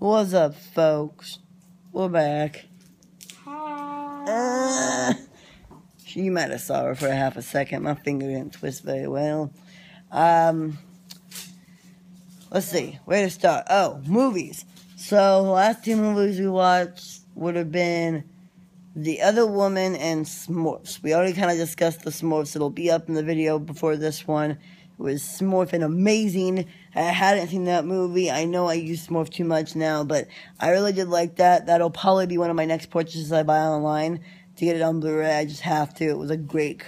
What's up, folks? We're back. Uh, you might have saw her for a half a second. My finger didn't twist very well. Um, let's see. Where to start? Oh, movies. So, the last two movies we watched would have been The Other Woman and Smurfs. We already kind of discussed the Smurfs. It'll be up in the video before this one. It was Smurfing amazing. I hadn't seen that movie. I know I use Smurf too much now, but I really did like that. That'll probably be one of my next purchases I buy online to get it on Blu-ray. I just have to. It was a great,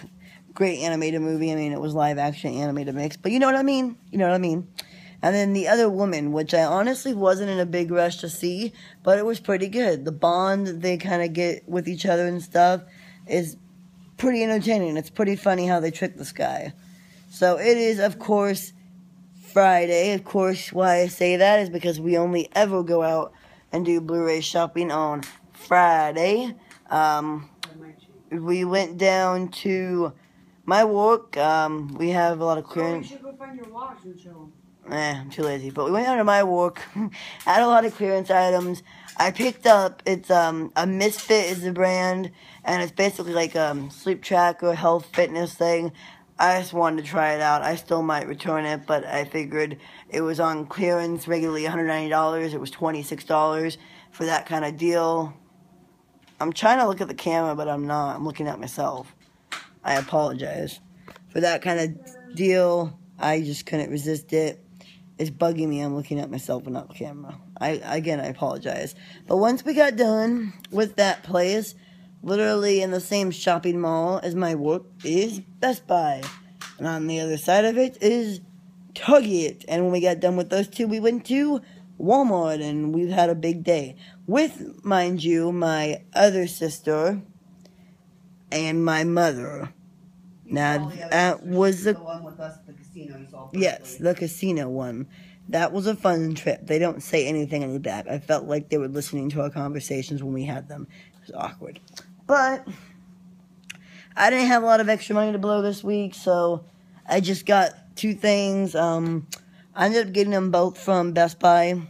great animated movie. I mean, it was live action animated mix, but you know what I mean. You know what I mean. And then the other woman, which I honestly wasn't in a big rush to see, but it was pretty good. The bond they kind of get with each other and stuff is pretty entertaining. It's pretty funny how they trick this guy. So it is, of course, Friday. Of course, why I say that is because we only ever go out and do Blu-ray shopping on Friday. Um, we went down to my work. Um, we have a lot of clearance. you should go find your watch and show 'em. Eh, I'm too lazy. But we went down to my work, had a lot of clearance items. I picked up it's um a Misfit is the brand, and it's basically like um sleep tracker, health fitness thing. I just wanted to try it out. I still might return it, but I figured it was on clearance, regularly $190. It was $26 for that kind of deal. I'm trying to look at the camera, but I'm not. I'm looking at myself. I apologize. For that kind of deal, I just couldn't resist it. It's bugging me. I'm looking at myself and not the camera. I again, I apologize. But once we got done with that place, literally in the same shopping mall as my work is Best Buy, and on the other side of it is Target. And when we got done with those two, we went to Walmart, and we've had a big day with, mind you, my other sister and my mother. Now that was the one with us at the casino you saw. Yes, the casino one. That was a fun trip. They don't say anything on the back. I felt like they were listening to our conversations when we had them. It was awkward. But I didn't have a lot of extra money to blow this week, so I just got two things. Um, I ended up getting them both from Best Buy.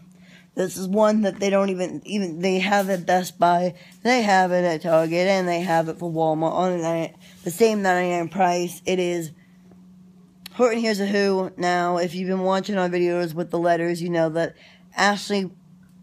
This is one that they don't even even they have at Best Buy, they have it at Target, and they have it for Walmart on the same 99 price. It is Horton Hears a Who. Now, if you've been watching our videos with the letters, you know that Ashley,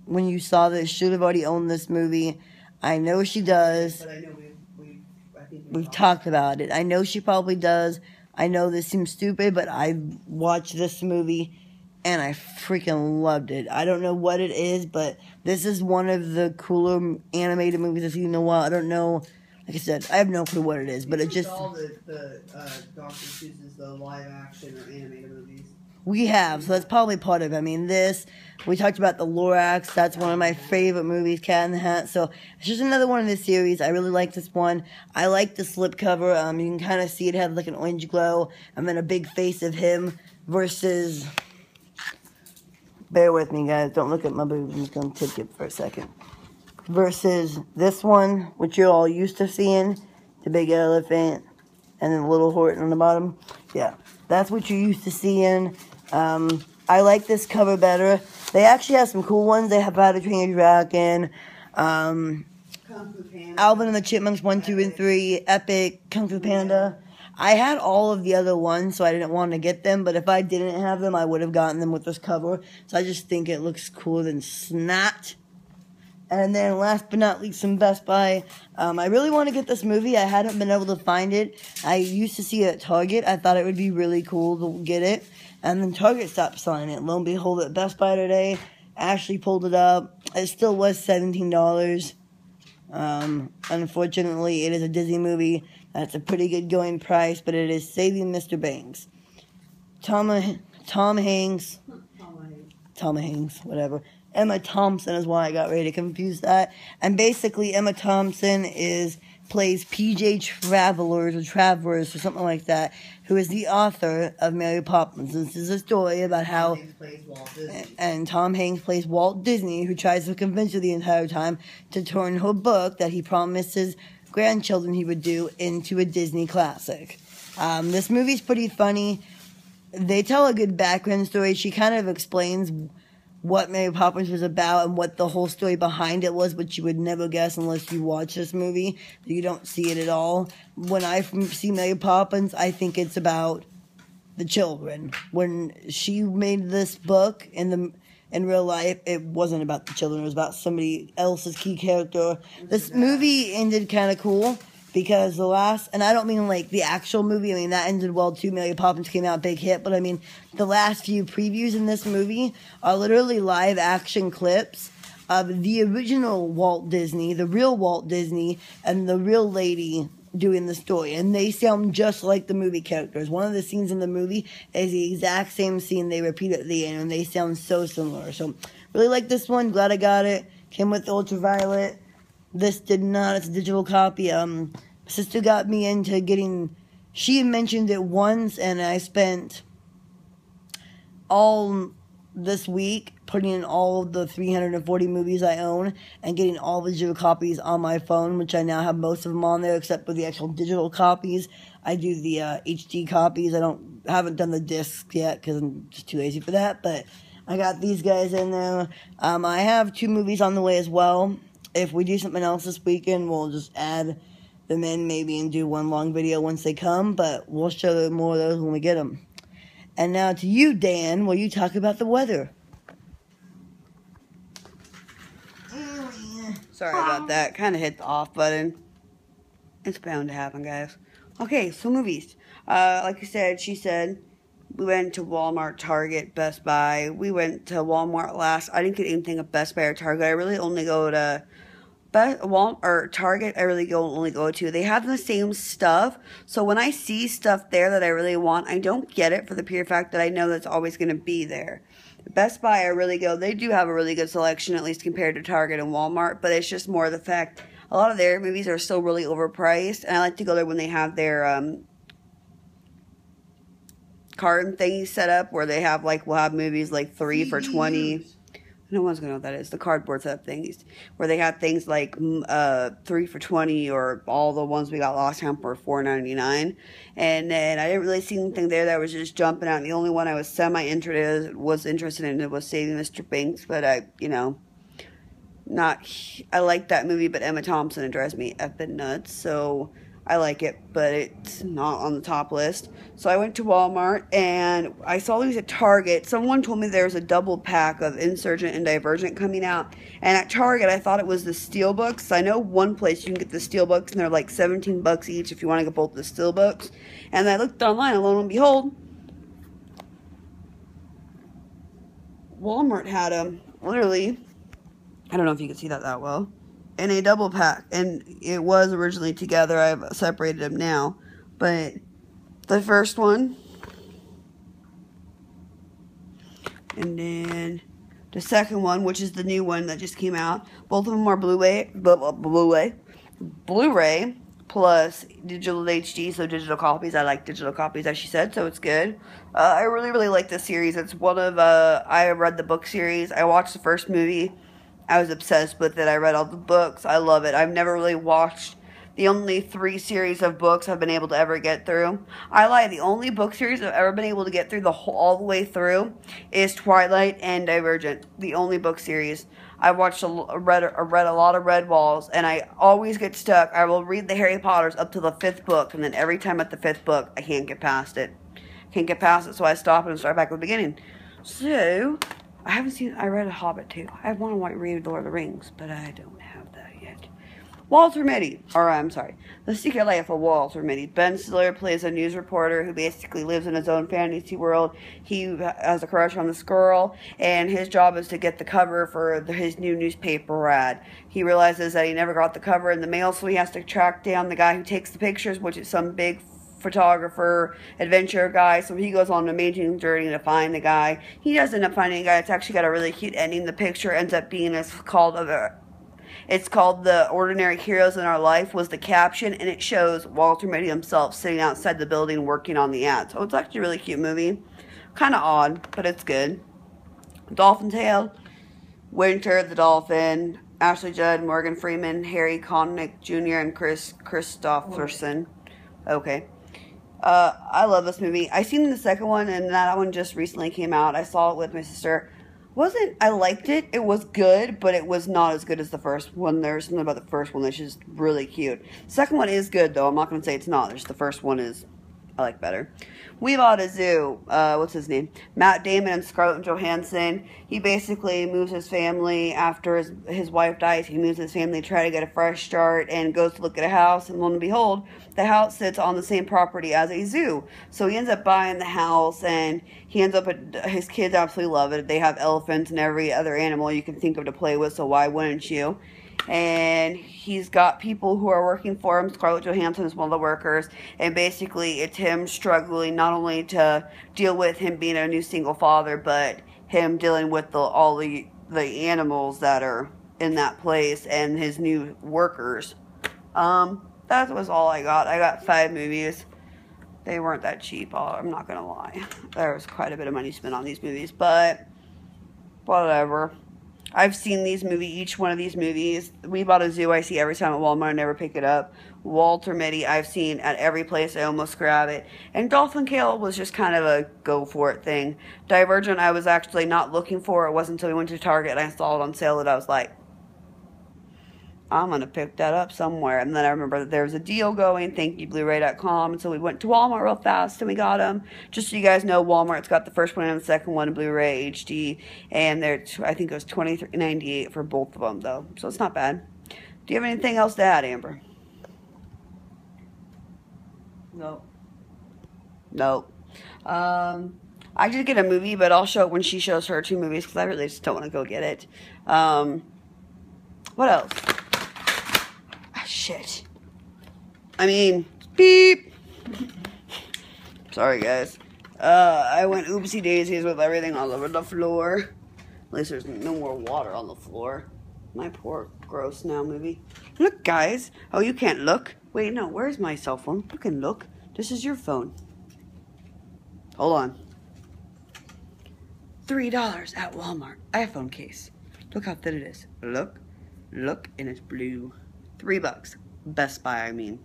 when you saw this, should have already owned this movie. I know she does. But I know we, we, I think we We've talked about it. I know she probably does. I know this seems stupid, but I watched this movie and I freaking loved it. I don't know what it is, but this is one of the cooler animated movies I've seen in a while. I don't know. Like I said, I have no clue what it is, but it just all the the uh. Seuss's the live action or animated movies. We have. So that's probably part of it. I mean, this we talked about the Lorax. That's one of my favorite movies, Cat in the Hat. So it's just another one in this series. I really like this one. I like the slipcover. Um, you can kind of see it has like an orange glow, and then a big face of him versus. Bear with me, guys. Don't look at my boobs. I'm just gonna tip it for a second. Versus this one, which you're all used to seeing, the big elephant, and then the little Horton on the bottom. Yeah, that's what you're used to seeing. Um, I like this cover better. They actually have some cool ones. They have How to Train Your Dragon, um. Alvin and the Chipmunks 1, 2, and 3, Epic, Kung Fu Panda. I had all of the other ones, so I didn't want to get them, but if I didn't have them, I would have gotten them with this cover. So I just think it looks cooler than snot. And then last but not least, some Best Buy. Um, I really want to get this movie. I hadn't been able to find it. I used to see it at Target. I thought it would be really cool to get it. And then Target stopped selling it. Lo and behold, at Best Buy today, Ashley pulled it up. It still was $17. Um, unfortunately, it is a Disney movie. That's a pretty good going price, but it is Saving Mr. Banks. Tom, Tom Hanks, Tom Hanks, whatever. Emma Thompson is why I got ready to confuse that. And basically, Emma Thompson is plays PJ Travelers or Travelers or something like that, who is the author of Mary Poppins. This is a story about how James plays Walt Disney. and Tom Hanks plays Walt Disney, who tries to convince her the entire time to turn her book that he promised his grandchildren he would do into a Disney classic. Um, this movie's pretty funny. They tell a good background story. She kind of explains what Mary Poppins was about and what the whole story behind it was, but you would never guess unless you watch this movie. You don't see it at all. When I see Mary Poppins, I think it's about the children. When she made this book in the in real life, it wasn't about the children. It was about somebody else's key character. This movie ended kind of cool because the last, and I don't mean like the actual movie. I mean that ended well too. Mary Poppins came out big hit, but I mean the last few previews in this movie are literally live action clips of the original Walt Disney, the real Walt Disney, and the real lady doing the story, and they sound just like the movie characters. One of the scenes in the movie is the exact same scene they repeat at the end, and they sound so similar. So, really like this one. Glad I got it. Came with Ultraviolet. This did not. It's a digital copy. Um, sister got me into getting. She mentioned it once, and I spent all this week putting in all of the 340 movies I own and getting all the digital copies on my phone, which I now have most of them on there except for the actual digital copies. I do the uh, HD copies. I don't haven't done the discs yet because I'm just too lazy for that. But I got these guys in there. Um, I have two movies on the way as well. If we do something else this weekend, we'll just add them in maybe and do one long video once they come. But we'll show more of those when we get them. And now to you, Dan, will you talk about the weather? Sorry about that. Kind of hit the off button. It's bound to happen, guys. Okay, so movies. Uh, like I said, she said we went to Walmart, Target, Best Buy. We went to Walmart last. I didn't get anything at Best Buy or Target. I really only go to Best Walmart or Target. I really go only go to. They have the same stuff. So when I see stuff there that I really want, I don't get it for the pure fact that I know that's always going to be there. Best Buy, I really go. They do have a really good selection, at least compared to Target and Walmart. But it's just more the fact a lot of their movies are still really overpriced, and I like to go there when they have their um, card thingy set up, where they have like we'll have movies like three for twenty no one's gonna know what that is. The cardboard set things where they have things like uh, three for twenty, or all the ones we got last time for four ninety nine. And then I didn't really see anything there that was just jumping out. And the only one I was semi interested was interested in it was Saving Mr. Banks, but I, you know, not. I like that movie, but Emma Thompson drives me effing nuts. So I like it, but it's not on the top list. So I went to Walmart and I saw these at Target. Someone told me there was a double pack of Insurgent and Divergent coming out. And at Target, I thought it was the steel books. I know one place you can get the steel books and they're like 17 bucks each if you want to get both the steel books. And I looked online and lo and behold, Walmart had them literally. I don't know if you can see that that well in a double pack, and it was originally together. I've separated them now, but the first one, and then the second one, which is the new one that just came out. Both of them are Blu-ray, Blu-ray, Blu-ray plus digital HD, so digital copies. I like digital copies, as she said, so it's good. Uh, I really, really like this series. It's one of uh, I read the book series. I watched the first movie I was obsessed with it. I read all the books. I love it. I've never really watched the only three series of books I've been able to ever get through. I lie. The only book series I've ever been able to get through the whole, all the way through is Twilight and Divergent. The only book series. I watched a, read a, read a lot of Redwalls, and I always get stuck. I will read the Harry Potters up to the fifth book, and then every time at the fifth book, I can't get past it. Can't get past it, so I stop and start back at the beginning. So, I haven't seen. I read a Hobbit too. I want to read Lord of the Rings, but I don't have that yet. Walter Mitty, or I'm sorry, The Secret Life of Walter Mitty. Ben Stiller plays a news reporter who basically lives in his own fantasy world. He has a crush on this girl, and his job is to get the cover for the, his new newspaper ad. He realizes that he never got the cover in the mail, so he has to track down the guy who takes the pictures, which is some big photographer, adventure guy. So he goes on an amazing journey to find the guy. He does end up finding a guy. It's actually got a really cute ending. The picture ends up being it's called a it's called The Ordinary Heroes in Our Life was the caption and it shows Walter Mitty himself sitting outside the building working on the ad. So it's actually a really cute movie. Kind of odd, but it's good. Dolphin Tale, Winter the Dolphin, Ashley Judd, Morgan Freeman, Harry Connick Jr., and Kris Kristofferson. Okay. Uh, I love this movie. I seen the second one, and that one just recently came out. I saw it with my sister. wasn't I liked it. It was good, but it was not as good as the first one. There's something about the first one that's just really cute. Second one is good though. I'm not gonna say it's not. There's the first one is I like better. We bought a zoo. Uh, what's his name? Matt Damon and Scarlett Johansson. He basically moves his family after his, his wife dies. He moves his family to try to get a fresh start and goes to look at a house. And lo and behold, the house sits on the same property as a zoo. So he ends up buying the house and he ends up, his kids absolutely love it. They have elephants and every other animal you can think of to play with. So why wouldn't you? And he's got people who are working for him. Scarlett Johansson is one of the workers, and basically it's him struggling not only to deal with him being a new single father, but him dealing with the, all the the animals that are in that place and his new workers. Um, that was all I got. I got five movies. They weren't that cheap. I'm not gonna lie. There was quite a bit of money spent on these movies, but whatever. I've seen these movies, each one of these movies. We bought a zoo I see every time at Walmart, I never pick it up. Walter Mitty, I've seen at every place, I almost grab it. And Dolphin Tale was just kind of a go for it thing. Divergent, I was actually not looking for. It wasn't until we went to Target and I saw it on sale that I was like, I'm going to pick that up somewhere. And then I remember that there was a deal going. Thank you, Blu-ray.com. And so we went to Walmart real fast and we got them. Just so you guys know, Walmart's got the first one and the second one, in Blu-ray HD. And they're, I think it was twenty three ninety eight for both of them, though. So it's not bad. Do you have anything else to add, Amber? No. Nope. Um, I did get a movie, but I'll show it when she shows her two movies because I really just don't want to go get it. Um, what else? Shit. I mean, beep. Sorry, guys. Uh, I went oopsie daisies with everything all over the floor. At least there's no more water on the floor. My poor gross now movie. Look, guys. Oh, you can't look. Wait, no. Where's my cell phone? You can look. This is your phone. Hold on. Three dollars at Walmart. iPhone case. Look how thin it is. Look. Look, and it's blue. Three bucks. Best Buy, I mean.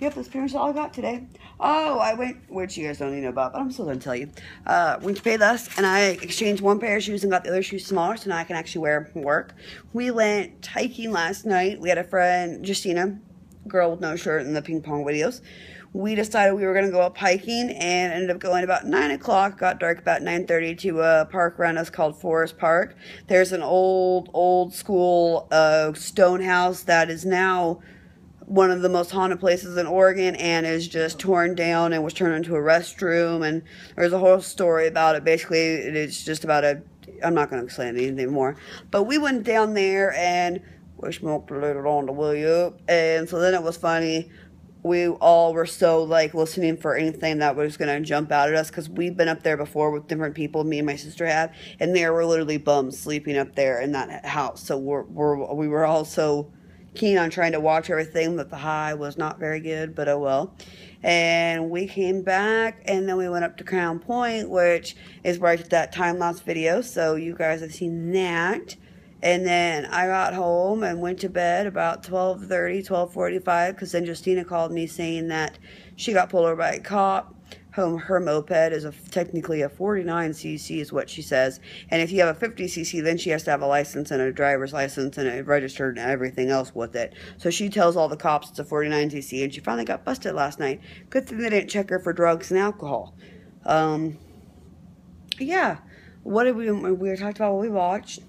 Yep, that's pretty much all I got today. Oh, I went, which you guys don't even know about, but I'm still going to tell you. Uh, went to Payless, and I exchanged one pair of shoes and got the other shoes smaller, so now I can actually wear them work. We went hiking last night. We had a friend, Justina, girl with no shirt in the ping pong videos. We decided we were going to go up hiking and ended up going about 9 o'clock. Got dark about 9.30 to a park around us called Forest Park. There's an old, old school uh, stone house that is now one of the most haunted places in Oregon and is just torn down and was turned into a restroom. And there's a whole story about it. Basically, it's just about a. I'm not going to explain anything more. But we went down there and we smoked a little on the way up. And so then it was funny we all were so like listening for anything that was going to jump out at us because we've been up there before with different people me and my sister have and there were literally bums sleeping up there in that house. So we're, we're we were all so keen on trying to watch everything that the high was not very good but oh well. And we came back and then we went up to crown point which is where i did that time lapse video so you guys have seen that and then I got home and went to bed about 12:30, 12:45 because then Justina called me saying that she got pulled over by a cop. Home, her moped is a, technically a 49cc is what she says. And if you have a 50cc, then she has to have a license and a driver's license and a registered and everything else with it. So she tells all the cops it's a 49cc and she finally got busted last night. Good thing they didn't check her for drugs and alcohol. Um, yeah. What did we, we talked about what we watched.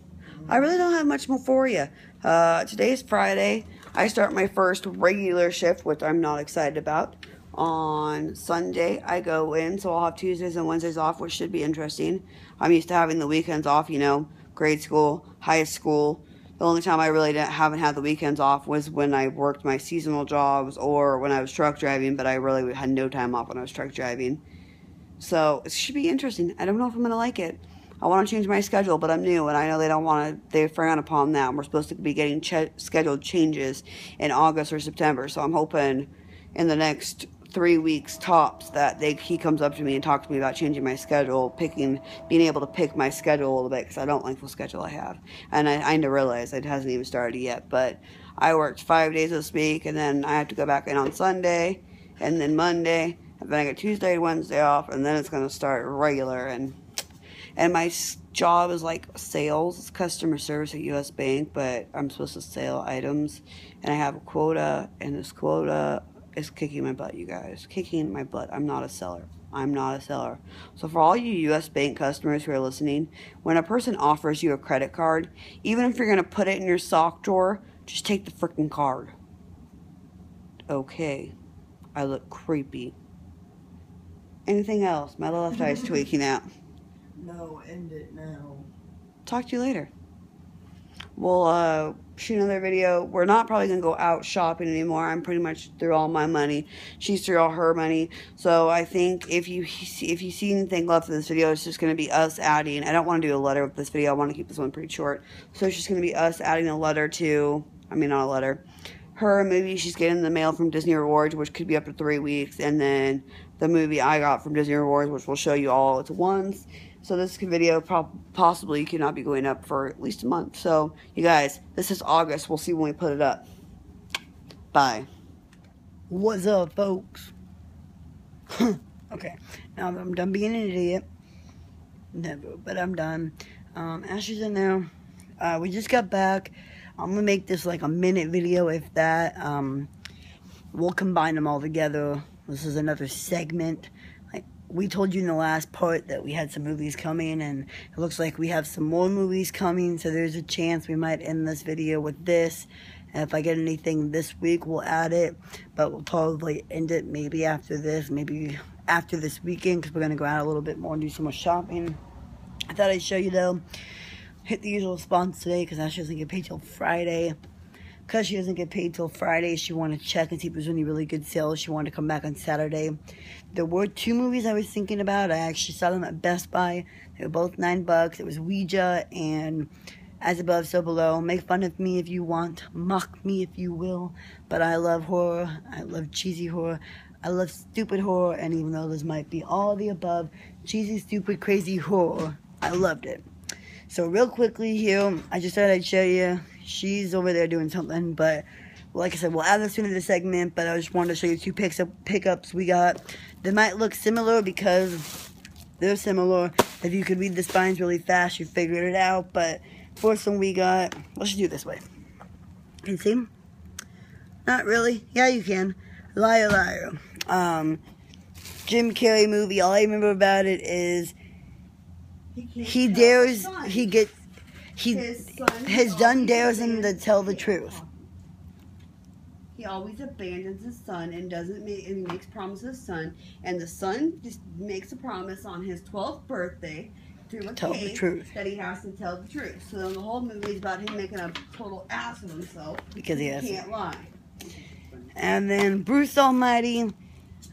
I really don't have much more for you. Uh, today's Friday. I start my first regular shift, which I'm not excited about. On Sunday, I go in, so I'll have Tuesdays and Wednesdays off, which should be interesting. I'm used to having the weekends off, you know, grade school, high school. The only time I really haven't had the weekends off was when I worked my seasonal jobs or when I was truck driving, but I really had no time off when I was truck driving. So it should be interesting. I don't know if I'm going to like it. I want to change my schedule, but I'm new, and I know they don't want to. They frown upon that. We're supposed to be getting ch- scheduled changes in August or September, so I'm hoping in the next three weeks tops that they he comes up to me and talks to me about changing my schedule, picking, being able to pick my schedule a little bit because I don't like the schedule I have, and I, I realize it hasn't even started yet. But I worked five days this week, and then I have to go back in on Sunday, and then Monday, and then I get Tuesday, Wednesday off, and then it's going to start regular and and my job is like sales, it's customer service at U.S. Bank, but I'm supposed to sell items, and I have a quota, and this quota is kicking my butt, you guys, kicking my butt. I'm not a seller. I'm not a seller. So for all you U.S. Bank customers who are listening, when a person offers you a credit card, even if you're gonna put it in your sock drawer, just take the freaking card. Okay, I look creepy. Anything else? My left eye is tweaking out. No, end it now. Talk to you later. We'll uh, shoot another video. We're not probably gonna go out shopping anymore. I'm pretty much through all my money. She's through all her money. So I think if you see, if you see anything left in this video, it's just gonna be us adding. I don't want to do a letter with this video. I want to keep this one pretty short. So it's just gonna be us adding a letter to. I mean, not a letter. Her movie she's getting in the mail from Disney Rewards, which could be up to three weeks, and then the movie I got from Disney Rewards, which we'll show you all at once. So this video possibly cannot be going up for at least a month. So you guys, this is August. We'll see when we put it up. Bye. What's up, folks? okay, now that I'm done being an idiot. Never, but I'm done. Um, Ashley's in there. Uh, we just got back. I'm gonna make this like a minute video, if that. Um, we'll combine them all together. This is another segment. We told you in the last part that we had some movies coming, and it looks like we have some more movies coming. So there's a chance we might end this video with this. And if I get anything this week, we'll add it. But we'll probably end it maybe after this, maybe after this weekend, because we're gonna go out a little bit more and do some more shopping. I thought I'd show you though. Hit the usual sponsor today because Ashley doesn't get paid till Friday. Because she doesn't get paid till Friday, she wanted to check and see if there's any really good sales. She wanted to come back on Saturday. There were two movies I was thinking about. I actually saw them at Best Buy. They were both nine bucks. It was Ouija and As Above, So Below. Make fun of me if you want, mock me if you will. But I love horror. I love cheesy horror. I love stupid horror. And even though this might be all the above, cheesy, stupid, crazy horror, I loved it. So real quickly here, I just thought I'd show you. She's over there doing something, but like I said, we'll add this into the segment. But I just wanted to show you two picks up pickups we got. They might look similar because they're similar. If you could read the spines really fast, you figured it out. But first one we got, let's just do it this way. Can you see? Not really. Yeah, you can. Liar, liar. Um, Jim Carrey movie. All I remember about it is he dares. He gets. He His son has done dares him to tell the truth. He always abandons his son and doesn't make and he makes promises to his son and the son just makes a promise on his twelfth birthday through a Tell the truth. that he has to tell the truth. So then the whole movie is about him making a total ass of himself. Because he has. can't lie. And then Bruce Almighty.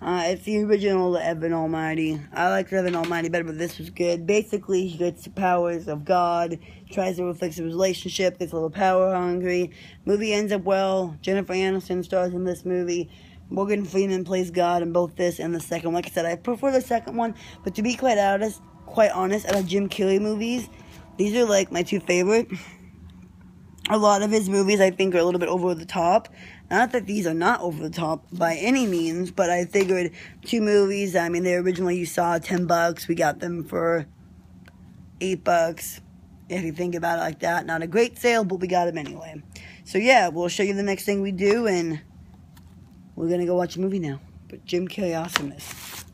Uh, it's the original Evan Almighty. I like Evan Almighty better, but this was good. Basically, he gets the powers of God, tries to reflect his relationship, gets a little power hungry. Movie ends up well. Jennifer Aniston stars in this movie. Morgan Freeman plays God in both this and the second. one. Like I said, I prefer the second one, but to be quite honest, quite honest, out of Jim Carrey movies, these are like my two favorite. A lot of his movies I think are a little bit over the top. Not that these are not over the top by any means, but I figured two movies. I mean, they originally you saw ten bucks. We got them for eight bucks. If you think about it like that, not a great sale, but we got them anyway. So yeah, we'll show you the next thing we do, and we're gonna go watch a movie now. But Jim Carrey awesomeness.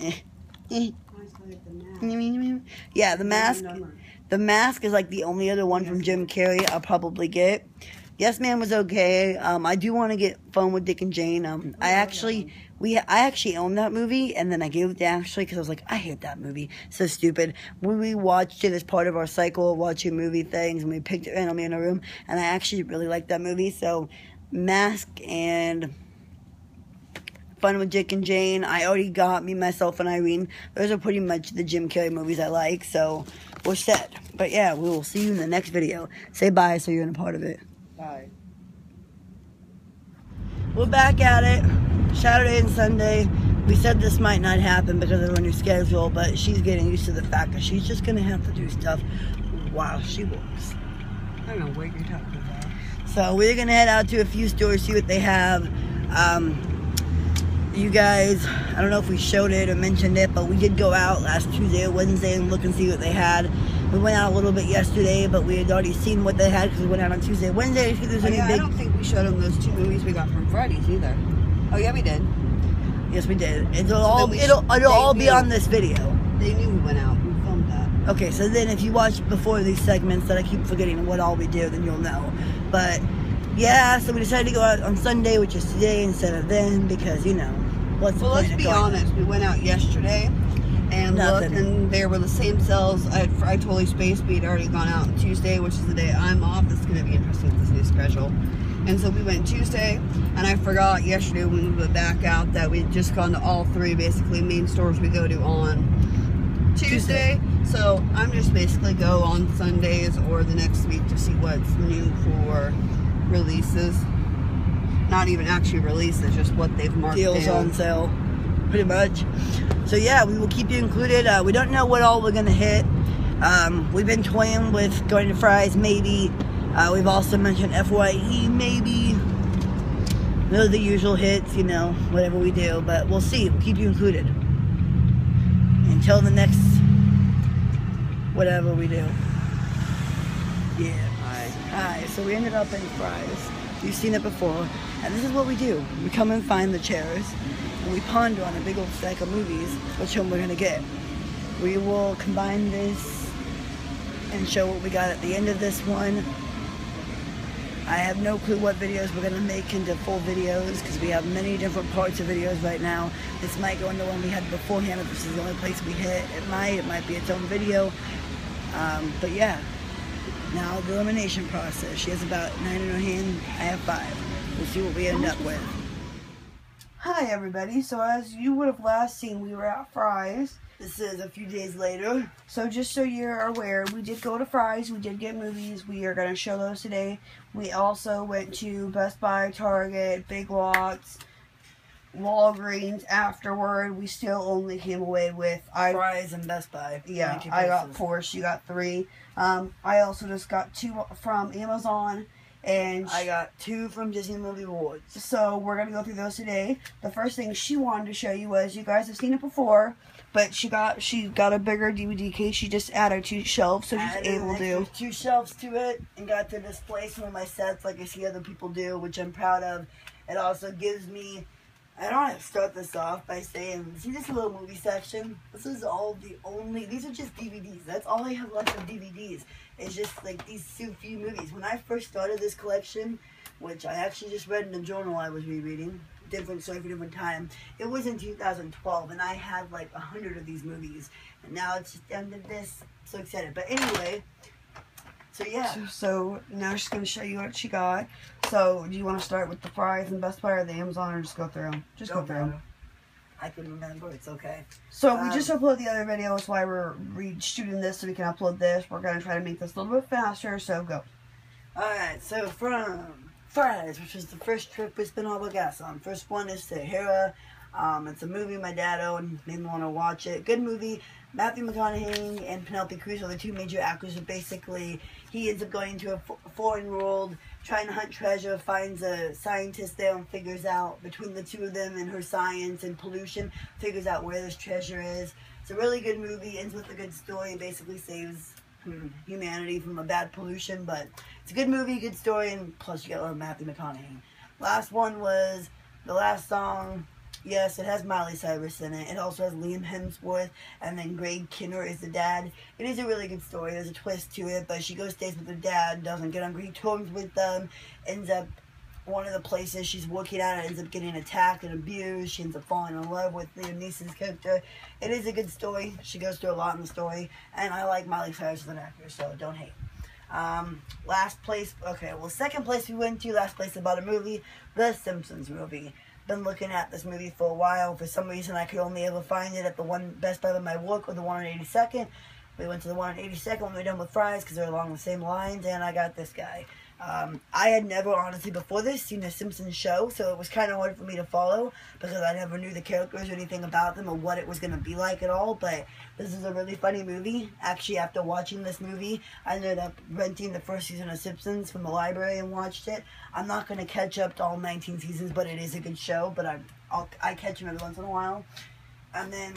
Eh. Eh. Yeah, the mask. The mask is like the only other one from Jim Carrey I'll probably get. Yes Man was okay. Um, I do want to get Fun with Dick and Jane. Um, I actually we I actually own that movie, and then I gave it to Ashley because I was like, I hate that movie, so stupid. We we watched it as part of our cycle of watching movie things, and we picked it randomly in a room, and I actually really liked that movie. So, Mask and Fun with Dick and Jane. I already got me, myself, and Irene. Those are pretty much the Jim Carrey movies I like, so we're set. But yeah, we will see you in the next video. Say bye so you're in a part of it. Bye. We're back at it. Saturday and Sunday. We said this might not happen because of her new schedule, but she's getting used to the fact that she's just gonna have to do stuff while she works. I don't know what you're talking about. So we're gonna head out to a few stores, see what they have. Um, you guys, I don't know if we showed it or mentioned it, but we did go out last Tuesday or Wednesday and look and see what they had. We went out a little bit yesterday, but we had already seen what they had because we went out on Tuesday, Wednesday if there's Oh, any yeah, I don't think we showed them those two movies we got from Fridays either. Oh yeah, we did. Yes, we did. It'll So all we it'll it'll all be new. on this video. They knew we went out. We filmed that. Okay, so then if you watch before these segments that I keep forgetting what all we do, then you'll know. But yeah, so we decided to go out on Sunday, which is today instead of then, because you know what's the Well, let's be honest. We went out yesterday and Nothing. looked, and there were the same cells. I, I totally spaced. We'd already gone out on Tuesday, which is the day I'm off. This is going to be interesting with this new schedule. And so we went Tuesday, and I forgot yesterday when we went back out that we'd just gone to all three basically main stores we go to on Tuesday. So I'm just basically go on Sundays or the next week to see what's new for releases. Not even actually releases, just what they've marked deals down. on sale, pretty much. So yeah, we will keep you included. Uh, we don't know what all we're gonna hit. Um, we've been toying with going to Fry's, maybe. Uh, we've also mentioned Fye, maybe. Those are the usual hits, you know, whatever we do. But we'll see. We'll keep you included until the next whatever we do. Yeah. Hi. Hi, so we ended up in Fry's. You've seen it before. And this is what we do. We come and find the chairs and we ponder on a big old stack of movies which one we're gonna get. We will combine this and show what we got at the end of this one. I have no clue what videos we're gonna make into full videos because we have many different parts of videos right now. This might go into one we had beforehand if this is the only place we hit. It might, it might be its own video. Um, but yeah, now the elimination process. She has about nine in her hand. I have five. We'll see what we end up with. Hi everybody. So as you would have last seen, we were at Fry's. This is a few days later. So just so you're aware, we did go to Fry's. We did get movies. We are gonna show those today. We also went to Best Buy, Target, Big Lots, Walgreens. Afterward, we still only came away with I. Fry's and Best Buy. Yeah, I got four. She got three. Um, I also just got two from Amazon, and I got two from Disney Movie Rewards. So we're gonna go through those today. The first thing she wanted to show you was you guys have seen it before, but she got she got a bigger DVD case. She just added two shelves, so she's able to. two shelves to it and got to display some of my sets like I see other people do, which I'm proud of. It also gives me. I don't want to start this off by saying, see this little movie section? This is all the only. These are just DVDs. That's all I have left of DVDs. It's just like these few movies. When I first started this collection, which I actually just read in the journal I was rereading, different story for different time. It was in 2012, and I had like a hundred of these movies, and now it's just down this. So excited! But anyway, so yeah, So now she's gonna show you what she got. So do you want to start with the Fry's and Best Buy or the Amazon, or just go through 'em? Just go Don't through 'em. matter. I can remember. It's okay. So we Um, just uploaded the other video. That's why we're re shooting this so we can upload this. We're gonna try to make this a little bit faster. So go. All right. So from Fry's, which is the first trip we spent all the gas on. First one is Sahara. Um, it's a movie my dad owned. Made me want to watch it. Good movie. Matthew McConaughey and Penelope Cruz are the two major actors. But basically, he ends up going to a foreign world, trying to hunt treasure, finds a scientist there, and figures out between the two of them and her science and pollution, figures out where this treasure is. It's a really good movie. Ends with a good story. Basically saves hmm, humanity from a bad pollution, but it's a good movie, good story, and plus you got love Matthew McConaughey. Last one was the last song. Yes, it has Miley Cyrus in it. It also has Liam Hemsworth, and then Greg Kinnear is the dad. It is a really good story. There's a twist to it, but she goes stays with her dad, doesn't get on great terms with them, ends up one of the places she's working at ends up getting attacked and abused. She ends up falling in love with Liam Neeson's character. It is a good story. She goes through a lot in the story, and I like Miley Cyrus as an actor, so don't hate. Um, last place, okay, well, second place we went to, last place about a movie, The Simpsons movie. Been looking at this movie for a while. For some reason, I could only ever find it at the one Best Buy by my work or the one on 82nd. We went to the one on 82nd when we were done with Fry's because they're along the same lines, and I got this guy. Um, I had never, honestly, before this, seen a Simpsons show, so it was kind of hard for me to follow because I never knew the characters or anything about them or what it was going to be like at all. But this is a really funny movie. Actually, after watching this movie, I ended up renting the first season of Simpsons from the library and watched it. I'm not going to catch up to all 19 seasons, but it is a good show. But I'm I'll, I catch them every once in a while. And then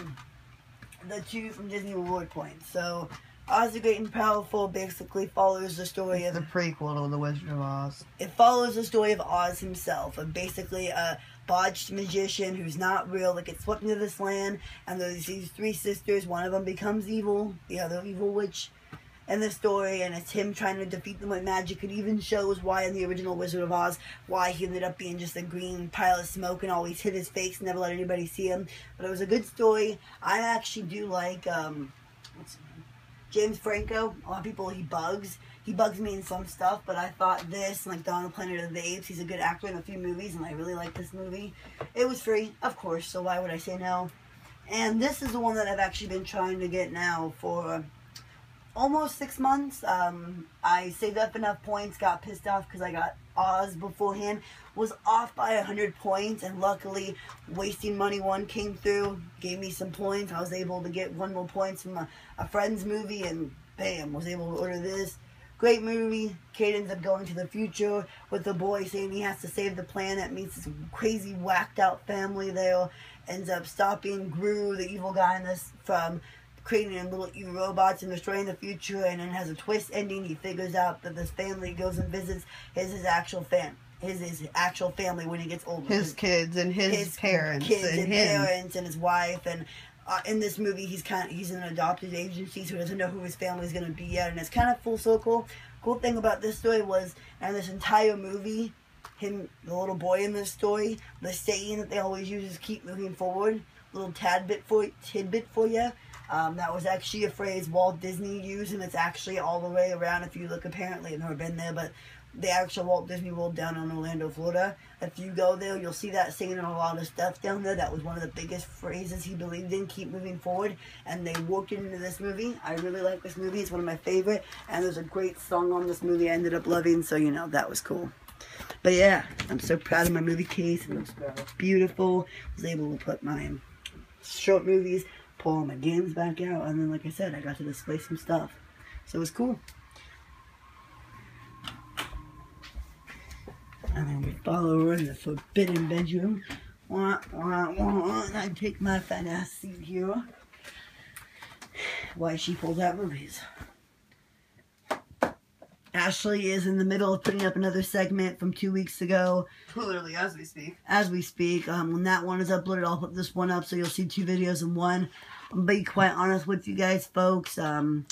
the two from Disney Reward Points. So Oz the Great and Powerful basically follows the story It's of the prequel to The Wizard of Oz. it follows the story of Oz himself, of basically a botched magician who's not real that gets swept into this land, and there's these three sisters. One of them becomes evil, the other evil witch in the story, and it's him trying to defeat them with magic. It even shows why in the original Wizard of Oz, why he ended up being just a green pile of smoke and always hid his face, and never let anybody see him. But it was a good story. I actually do like um, what's his name? James Franco. A lot of people he bugs. He bugs me in some stuff, but I thought this, like Dawn of the Planet of the Apes, he's a good actor in a few movies, and I really like this movie. It was free, of course, so why would I say no? And this is the one that I've actually been trying to get now for almost six months. Um, I saved up enough points, got pissed off because I got Oz beforehand, was off by a hundred points, and luckily, wasting money one came through, gave me some points. I was able to get one more points from a, a friend's movie, and bam, was able to order this. Great movie. Kate ends up going to the future with the boy saying he has to save the planet. Meets this crazy whacked out family there. Ends up stopping Gru, the evil guy in this, from creating little evil robots and destroying the future. And then has a twist ending. He figures out that this family goes and visits his his actual fam, his his actual family when he gets older. His kids and his, parents kids and, and, parents and his wife and uh, in this movie he's kind of he's in an adopted agency so he doesn't know who his family's going to be yet and it's kind of full circle cool thing about this story was and this entire movie him the little boy in this story the saying that they always use is keep moving forward little tad bit for tidbit for you um, that was actually a phrase Walt Disney used, and it's actually all the way around. If you look, apparently, I've never been there, but the actual Walt Disney World down in Orlando, Florida. If you go there, you'll see that saying in a lot of stuff down there. That was one of the biggest phrases he believed in. Keep moving forward, and they worked into this movie. I really like this movie. It's one of my favorite, and there's a great song on this movie. I ended up loving, so you know that was cool. But yeah, I'm so proud of my movie case. It looks beautiful. I Was able to put my short movies, pull all my games back out, and then like I said, I got to display some stuff. So it was cool. And then we follow her in the forbidden bedroom. Wah, wah, wah, and I take my fat ass seat here. Why she pulls out movies. Ashley is in the middle of putting up another segment from two weeks ago Literally, as we speak. as we speak. Um, when that one is uploaded, I'll put this one up so you'll see two videos in one. I'm be quite honest with you guys, folks. Um,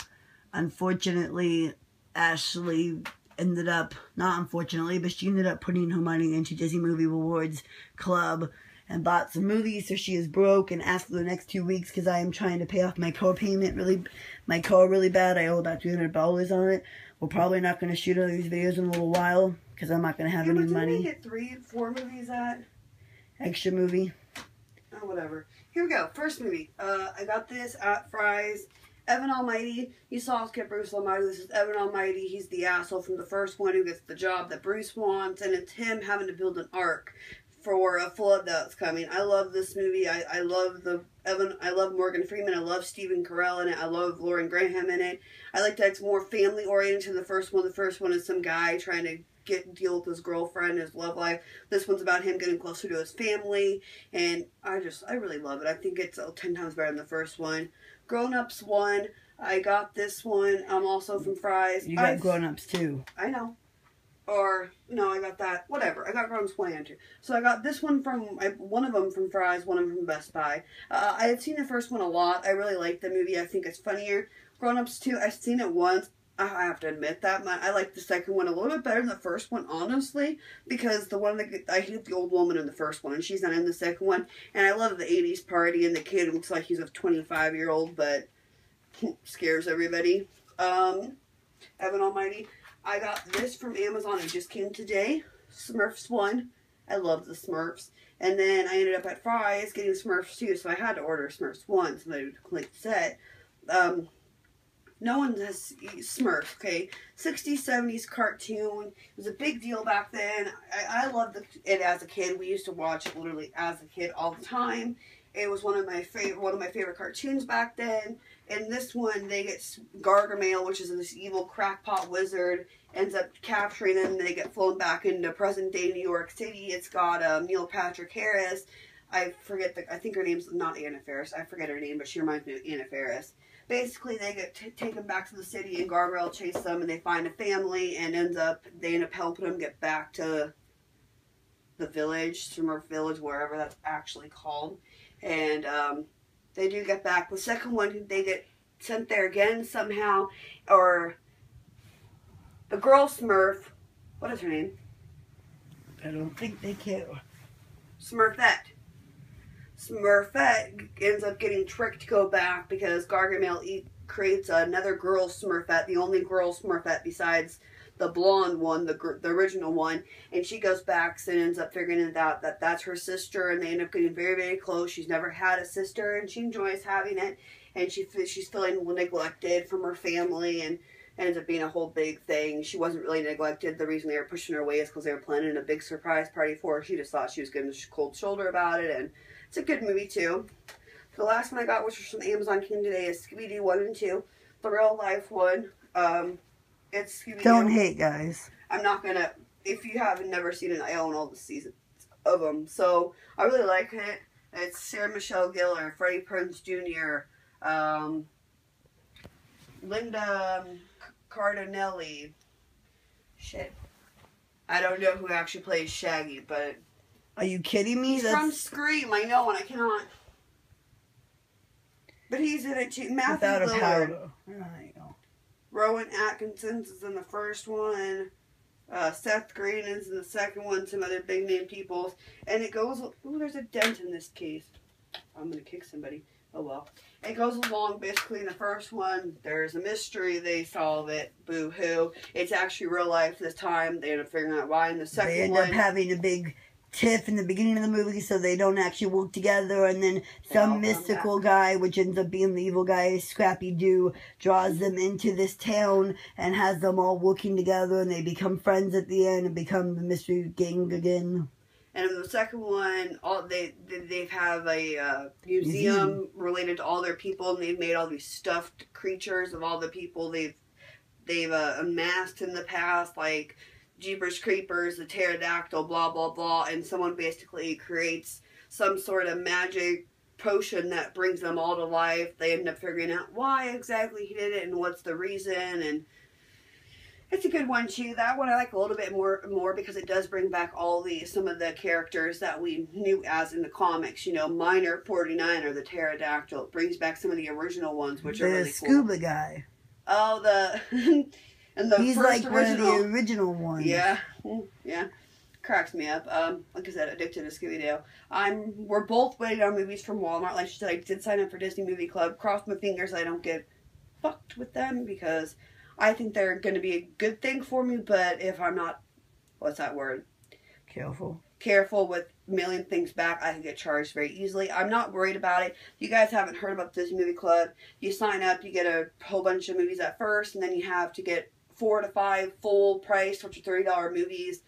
unfortunately, Ashley ended up not unfortunately, but she ended up putting her money into Disney Movie Rewards Club and bought some movies, so she is broke and asked for the next two weeks because I am trying to pay off my car payment really, my car really bad. I owe about $200 on it. We're probably not going to shoot all these videos in a little while because I'm not going to have Yeah, any money. get three, four movies at? Extra movie. Oh, whatever. Here we go. First movie. Uh, I got this at Fry's. Evan Almighty. You saw Skip Bruce Almighty. This is Evan Almighty. He's the asshole from the first one who gets the job that Bruce wants, and it's him having to build an ark for a flood that's coming. I love this movie. I, I love the Evan. I love Morgan Freeman. I love Stephen Carell in it. I love Lauren Graham in it. I like that it's more family oriented than the first one. The first one is some guy trying to get deal with his girlfriend, his love life. This one's about him getting closer to his family, and I just I really love it. I think it's uh, ten times better than the first one. Grown Ups one. I got this one. I'm also from Fry's. You got I've- grown ups too. I know. Or no, I got that. Whatever. I got Grown Ups two. So I got this one from I, one of them from Fry's, one of them from Best Buy. Uh, I had seen the first one a lot. I really liked the movie. I think it's funnier. Grown Ups two. I've seen it once. I have to admit that my, I like the second one a little bit better than the first one, honestly, because the one that I hate the old woman in the first one, and she's not in the second one. And I love the '80s party, and the kid looks like he's a 25 year old, but scares everybody. Um, Evan Almighty. I got this from Amazon. It just came today. Smurfs one. I love the Smurfs. And then I ended up at Fry's getting Smurfs two, so I had to order Smurfs one so that it would complete the set. Um, no one has Smurfs, okay? 60s, 70s cartoon. It was a big deal back then. I, I loved it as a kid. We used to watch it literally as a kid all the time. It was one of my favorite one of my favorite cartoons back then. In this one, they get Gargamel, which is this evil crackpot wizard, ends up capturing them. They get flown back into present day New York City. It's got um, Neil Patrick Harris. I forget the. I think her name's not Anna Faris. I forget her name, but she reminds me of Anna Faris. Basically, they get t- taken back to the city, and Gargamel chase them, and they find a family, and ends up they end up helping them get back to the village, Smurf Village, wherever that's actually called, and um, they do get back. The second one, they get sent there again somehow, or the girl Smurf. What is her name? I don't think they care. Smurfette. Smurfette ends up getting tricked to go back because Gargamel e- creates another girl Smurfette, the only girl Smurfette besides the blonde one, the the original one, and she goes back and ends up figuring it out that that's her sister, and they end up getting very very close. She's never had a sister, and she enjoys having it, and she she's feeling neglected from her family, and ends up being a whole big thing. She wasn't really neglected. The reason they were pushing her away is because they were planning a big surprise party for her. She just thought she was getting a cold shoulder about it, and it's a good movie too. The last one I got, which was from Amazon, came today, is Scooby Doo one and two, the real life one. Um, it's Scooby Doo. Don't hate, guys. I'm not gonna. If you haven't never seen it, I own all the seasons of them, so I really like it. It's Sarah Michelle Gellar, Freddie Prinze Jr., um, Linda Cardinelli. Shit, I don't know who actually plays Shaggy, but Are you kidding me? he's from Scream. I know, and I cannot. But he's in it too. Matthew without a Lillard. powder. There you go. Rowan Atkinson's is in the first one. Uh, Seth Green is in the second one. Some other big name people, and it goes. Ooh, there's a dent in this case. I'm gonna kick somebody. Oh well. It goes along basically in the first one. There's a mystery. They solve it. Boo hoo. It's actually real life this time. They end up figuring out why. In the second they end one, up having a big tiff in the beginning of the movie so they don't actually work together and then some mystical guy which ends up being the evil guy scrappy doo draws them into this town and has them all working together and they become friends at the end and become the mystery gang again And in the second one, all they they have a uh, museum, Museum. related to all their people, and they've made all these stuffed creatures of all the people they've they've uh, amassed in the past, like Jeepers Creepers, the pterodactyl, blah blah blah, and someone basically creates some sort of magic potion that brings them all to life. They end up figuring out why exactly he did it and what's the reason and it's a good one too. That one I like a little bit more more because it does bring back all the some of the characters that we knew as in the comics. You know, Miner 49er the Pterodactyl. It brings back some of the original ones, which the are really cool. scuba guy Oh, the and the he's first like original. one of the original ones Yeah, yeah, cracks me up. Um, like I said, addicted to Scooby Doo. I'm. We're both waiting on movies from Walmart. Like she said, I did sign up for Disney Movie Club. Cross my fingers I don't get fucked with them because I think they're going to be a good thing for me. But if I'm not, what's that word? careful Careful with mailing things back, I can get charged very easily. I'm not worried about it. You guys haven't heard about Disney Movie Club. You sign up, you get a whole bunch of movies at first, and then you have to get four to five full price, which are thirty dollar movies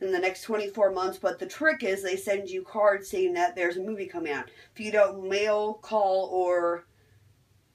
in the next 24 months. But the trick is they send you cards saying that there's a movie coming out. If you don't mail, call, or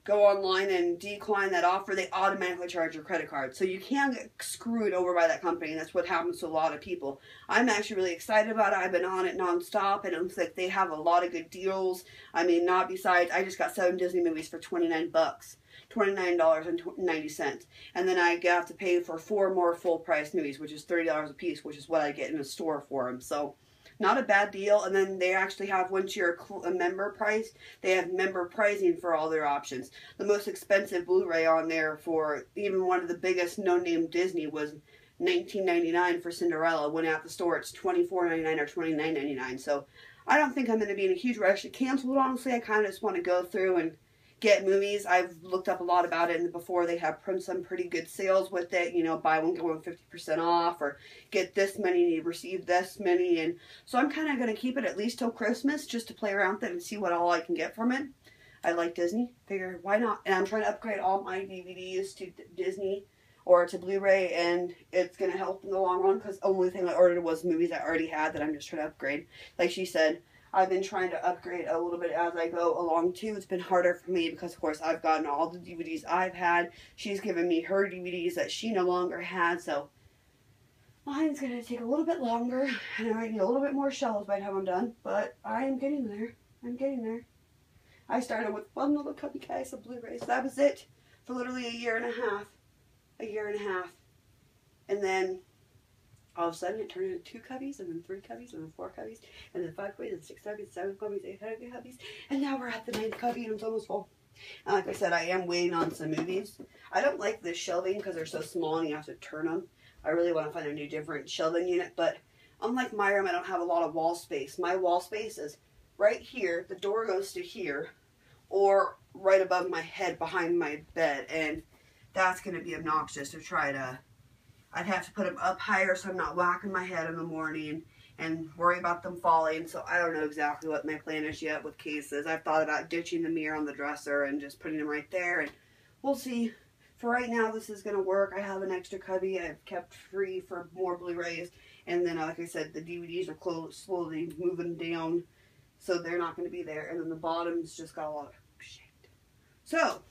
go online and decline that offer, they automatically charge your credit card. So you can get screwed over by that company, that's what happens to a lot of people. I'm actually really excited about it. I've been on it nonstop, and it looks like they have a lot of good deals. I mean, not besides, I just got seven Disney movies for 29 bucks. $29.90. And then I have to pay for four more full price movies, which is $30 a piece, which is what I get in a store for them. So, not a bad deal. And then they actually have, once you're a member price, they have member pricing for all their options. The most expensive Blu ray on there for even one of the biggest no name Disney was $19.99 for Cinderella. When at the store, it's $24.99 or $29.99. So, I don't think I'm going to be in a huge rush to cancel it, honestly. I kind of just want to go through and get movies. I've looked up a lot about it, and before they have some pretty good sales with it. You know, buy one get one fifty percent off, or get this many and you receive this many. And so I'm kind of going to keep it at least till Christmas, just to play around with it and see what all I can get from it. I like Disney. Figure why not? And I'm trying to upgrade all my DVDs to Disney or to Blu-ray, and it's going to help in the long run because only thing I ordered was movies I already had that I'm just trying to upgrade. Like she said, I've been trying to upgrade a little bit as I go along too. It's been harder for me because, of course, I've gotten all the DVDs I've had. She's given me her DVDs that she no longer had, so Mine's gonna take a little bit longer, and I might need a little bit more shelves by the time I'm done. But I am getting there. I'm getting there. I started with one little cubby case of Blu-rays. That was it for literally a year and a half. A year and a half, and then all of a sudden it turned into two cubbies, and then three cubbies, and then four cubbies, and then five cubbies, and six cubbies, seven cubbies, eight cubbies, and now we're at the ninth cubby, and it's almost full. And like I said, I am waiting on some movies. I don't like the shelving because they're so small and you have to turn them. I really want to find a new different shelving unit, but unlike my room, I don't have a lot of wall space. My wall space is right here. The door goes to here, or right above my head behind my bed, and that's going to be obnoxious to try to. I'd have to put them up higher so I'm not whacking my head in the morning and worry about them falling. So I don't know exactly what my plan is yet with cases. I've thought about ditching the mirror on the dresser and just putting them right there, and we'll see. For right now, this is going to work. I have an extra cubby I've kept free for more Blu-rays. And then, uh, like I said, the DVDs are close, slowly moving down, so they're not going to be there. And then the bottom's just got a lot of shit. So,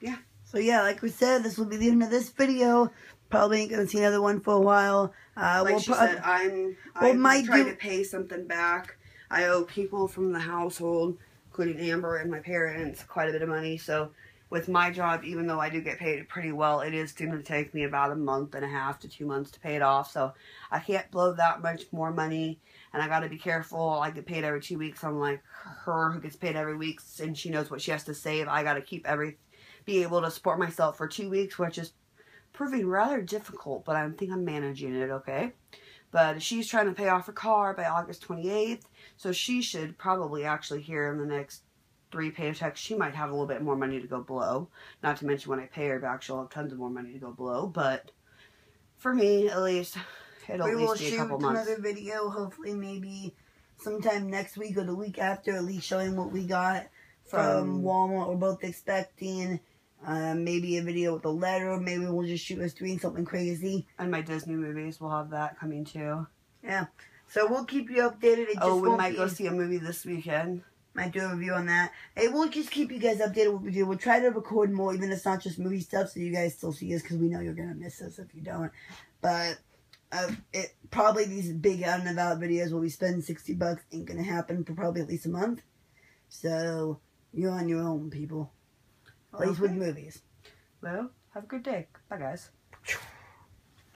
yeah. So yeah, like we said, this will be the end of this video. Probably ain't gonna see another one for a while. Uh, like we'll she said, I'm, Well, I'm might trying do- to pay something back. I owe people from the household, including Amber and my parents, quite a bit of money. So, with my job, even though I do get paid pretty well, it is going to take me about a month and a half to two months to pay it off. So, I can't blow that much more money, and I got to be careful. I get paid every two weeks. I'm like her who gets paid every week, and she knows what she has to save. I got to keep every, be able to support myself for two weeks, which is proving rather difficult, but I think I'm managing it okay. But she's trying to pay off her car by August 28th, so she should probably actually here in the next three paychecks, she might have a little bit more money to go blow. Not to mention when I pay her back, she'll have tons of more money to go blow. But for me, at least, it'll we at least be a couple months. We will shoot another video. Hopefully, maybe sometime next week or the week after, at least showing what we got from, From- Walmart. We're both expecting. Um, maybe a video with a letter. Maybe we'll just shoot us doing something crazy. And my Disney movies we'll have that coming too. Yeah. So we'll keep you updated. It just Oh, we might be, go see a movie this weekend. might do a review on that. Hey, we'll just keep you guys updated what we do. We'll try to record more, even if it's not just movie stuff, so you guys still see us because we know you're gonna miss us if you don't. But uh, it probably these big out and about videos where we spend sixty bucks ain't gonna happen for probably at least a month. So you're on your own, people. At least with movies. Well, have a good day. Bye, guys.